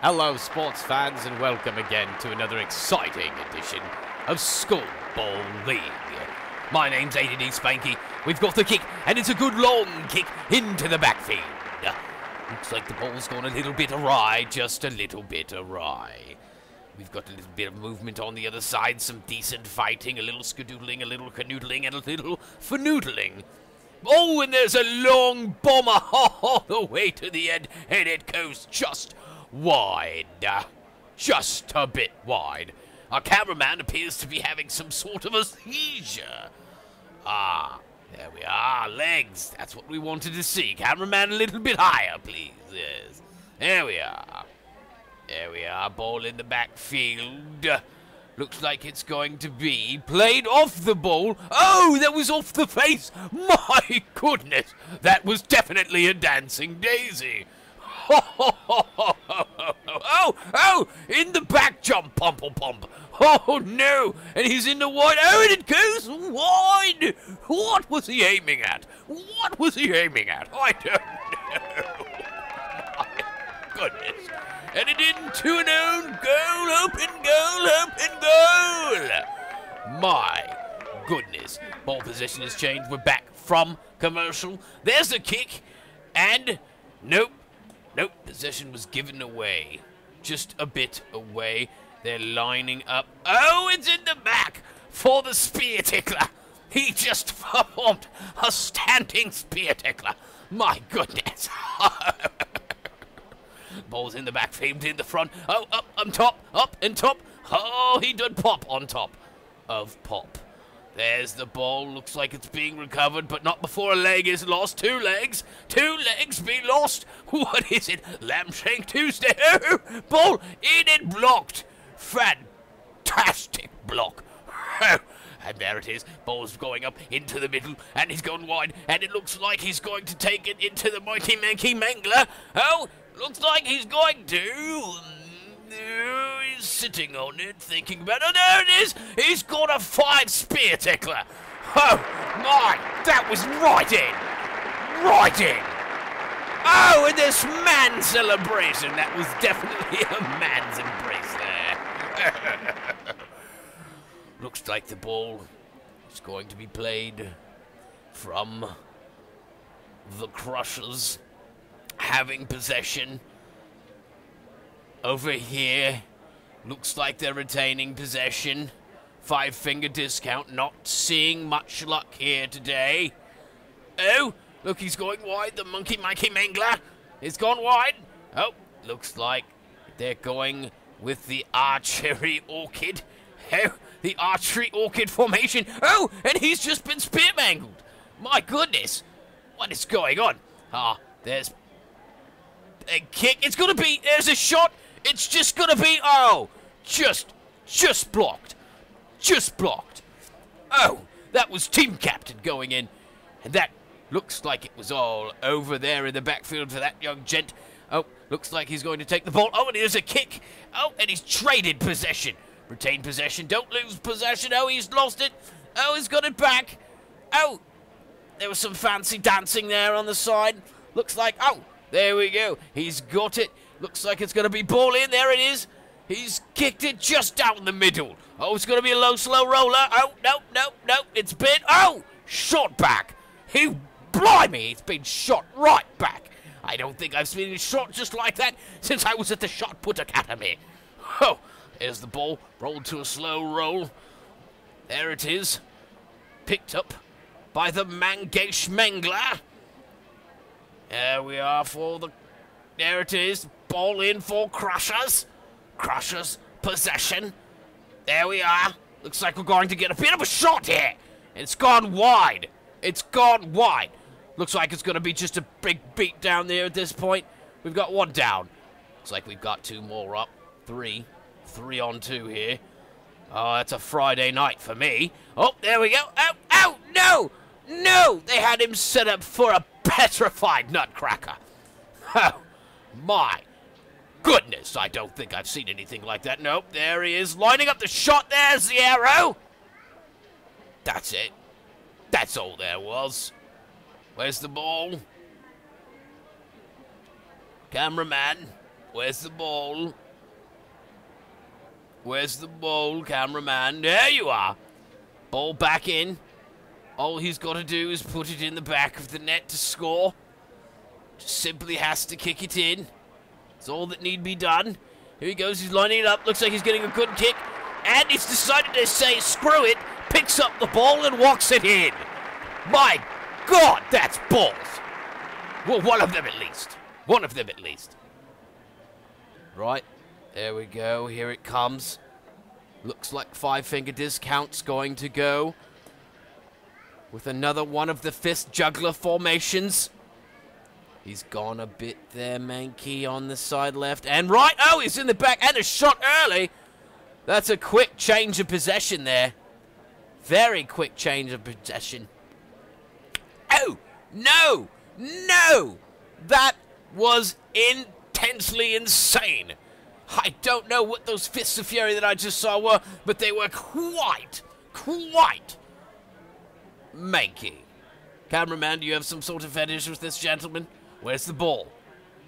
Hello, sports fans, and welcome again to another exciting edition of Skull Ball League. My name's ADD Spanky. We've got the kick, and it's a good long kick into the backfield. Looks like the ball's gone a little bit awry, just a little bit awry. We've got a little bit of movement on the other side, some decent fighting, a little skadoodling, a little canoodling, and a little fanoodling. Oh, and there's a long bomber all the way to the end, and it goes just wide. Just a bit wide. Our cameraman appears to be having some sort of a seizure. Ah, there we are. Legs. That's what we wanted to see. Cameraman a little bit higher, please. Yes. There we are. There we are. Ball in the backfield. Looks like it's going to be played off the ball. Oh, that was off the face. My goodness. That was definitely a dancing daisy. oh, oh, in the back jump, pumple pump. Oh no, and he's in the wide. Oh, and it goes wide. What was he aiming at? What was he aiming at? I don't know. My goodness. And it into an own goal, open goal, open goal. My goodness. Ball position has changed. We're back from commercial. There's the kick. And nope. Nope. Possession was given away. Just a bit away. They're lining up. Oh, it's in the back for the spear tickler. He just performed a standing spear tickler. My goodness. Ball's in the back, famed in the front. Oh, up on top, up and top. Oh, he did pop on top of pop. There's the ball. Looks like it's being recovered, but not before a leg is lost. Two legs. Two legs be lost. What is it? Lamshank Tuesday. Oh, ball in and blocked. Fantastic block. Oh, and there it is. Ball's going up into the middle, and he's gone wide, and it looks like he's going to take it into the mighty Manky Mangler. Oh, looks like he's going to. He's sitting on it, thinking about it. Oh, there it is! He's got a five spear tickler! Oh, my! That was right in! Right in! Oh, and this man celebration! That was definitely a man's embrace there. Looks like the ball is going to be played from the Crushers having possession over here, looks like they're retaining possession. Five finger discount, not seeing much luck here today. Oh, look, he's going wide. The monkey Mikey Mangler is gone wide. Oh, looks like they're going with the archery orchid. Oh, the archery orchid formation. Oh, and he's just been spear mangled. My goodness. What is going on? Ah, there's a kick. It's going to be, there's a shot. It's just gonna be, oh, just, just blocked. Just blocked. Oh, that was team captain going in. And that looks like it was all over there in the backfield for that young gent. Oh, looks like he's going to take the ball. Oh, and there's a kick. Oh, and he's traded possession. Retain possession. Don't lose possession. Oh, he's lost it. Oh, he's got it back. Oh, there was some fancy dancing there on the side. Looks like, oh, there we go. He's got it. Looks like it's going to be ball in. There it is. He's kicked it just down the middle. Oh, it's going to be a low, slow roller. Oh, no, no, no. It's been. Oh, shot back. He, blimey, it's been shot right back. I don't think I've seen a shot just like that since I was at the Shot Put Academy. Oh, there's the ball. Rolled to a slow roll. There it is. Picked up by the Mangesh Mangler. There we are for the. There it is. Ball in for Crushers. Crushers possession. There we are. Looks like we're going to get a bit of a shot here. It's gone wide. It's gone wide. Looks like it's going to be just a big beat down there at this point. We've got one down. Looks like we've got two more up. Three. Three on two here. Oh, that's a Friday night for me. Oh, there we go. Oh, oh, no! No! They had him set up for a petrified nutcracker. Oh, my goodness, I don't think I've seen anything like that. Nope, there he is, lining up the shot. There's the arrow. That's it. That's all there was. Where's the ball? Cameraman, Where's the ball? Where's the ball, cameraman? There you are. Ball back in. All he's got to do is put it in the back of the net to score. Just simply has to kick it in. It's all that need be done. Here he goes. He's lining it up. Looks like he's getting a good kick. And he's decided to say, screw it. Picks up the ball and walks it in. My God, that's balls. Well, one of them at least. One of them at least. Right. There we go. Here it comes. Looks like five finger discount's going to go with another one of the fist juggler formations. He's gone a bit there, Mankey on the side left and right. Oh, he's in the back and a shot early. That's a quick change of possession there. Very quick change of possession. Oh, no, no. That was intensely insane. I don't know what those fists of fury that I just saw were, but they were quite, quite manky. Cameraman, do you have some sort of fetish with this gentleman? Where's the ball?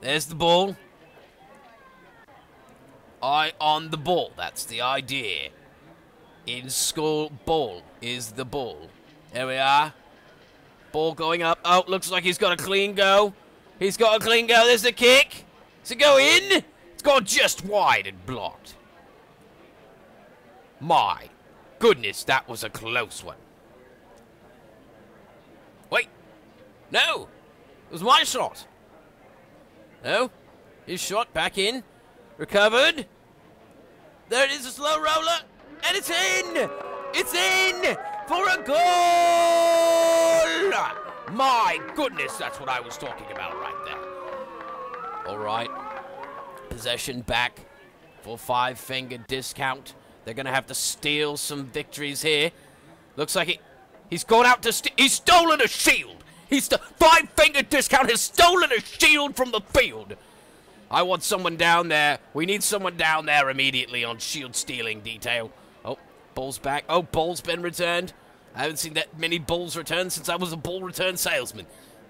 There's the ball. Eye on the ball. That's the idea. In Skull, ball is the ball. There we are. Ball going up. Oh, looks like he's got a clean go. He's got a clean go. There's the kick. Does it go in? It's gone just wide and blocked. My goodness, that was a close one. Wait. No. It was my shot. No. His shot back in. Recovered. There it is, a slow roller. And it's in. It's in for a goal. My goodness, that's what I was talking about right there. All right. Possession back for five finger discount. They're going to have to steal some victories here. Looks like he, he's gone out to he's stolen a shield. He's the five finger discount has stolen a shield from the field. I want someone down there. We need someone down there immediately on shield stealing detail. Oh, ball's back. Oh, ball's been returned. I haven't seen that many balls returned since I was a ball return salesman.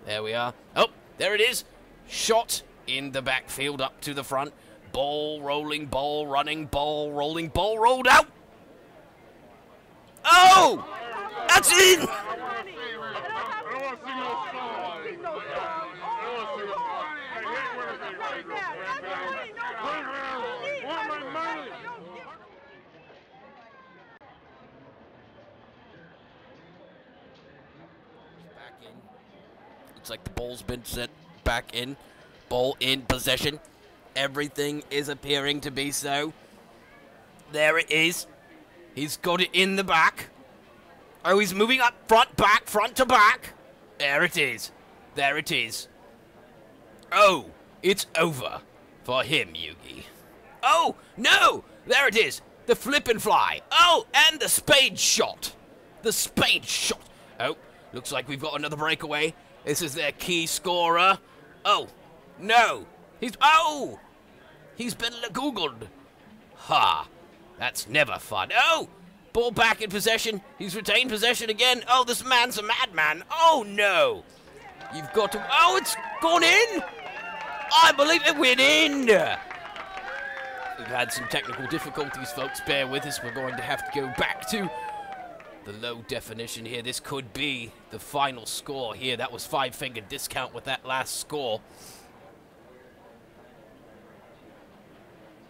There we are. Oh, there it is. Shot in the backfield up to the front. Ball rolling, ball running, ball rolling, ball rolled out. Oh! That's in! Looks like the ball's been set back in. Ball in possession. Everything is appearing to be so. There it is. He's got it in the back. Oh, he's moving up front, back, front to back. There it is. There it is. Oh, it's over for him, Yugi. Oh, no! There it is. The flip and fly. Oh, and the spade shot. The spade shot. Oh, looks like we've got another breakaway. This is their key scorer. Oh, no. He's. Oh! He's been googled. Ha. That's never fun. Oh! Ball back in possession. He's retained possession again. Oh, this man's a madman. Oh, no. You've got to. Oh, it's gone in! I believe it went in! We've had some technical difficulties, folks. Bear with us. We're going to have to go back to the low definition here. This could be the final score here. That was five finger discount with that last score.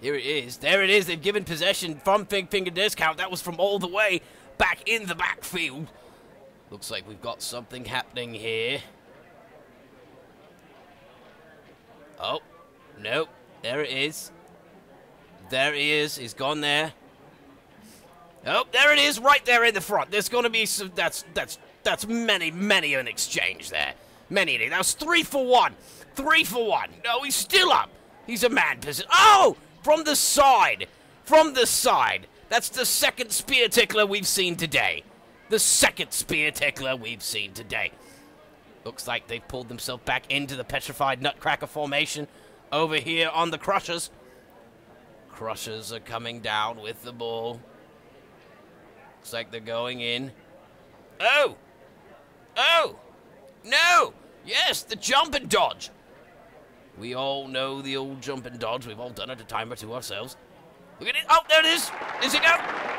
Here it is. There it is. They've given possession from Big Finger Discount. That was from all the way back in the backfield. Looks like we've got something happening here. Oh, nope. There it is. There he is. He's gone there. Oh, there it is, right there in the front. There's going to be some. That's that's that's many many an exchange there. Many. That was three for one. Three for one. No, he's still up. He's a man position. Oh, from the side. From the side. That's the second spear tickler we've seen today. The second spear tickler we've seen today. Looks like they've pulled themselves back into the petrified nutcracker formation over here on the crushers. Crushers are coming down with the ball. Looks like they're going in. Oh! Oh! No! Yes, the jump and dodge. We all know the old jump and dodge. We've all done it a time or two ourselves. Look at it. Oh, there it is. Is it out?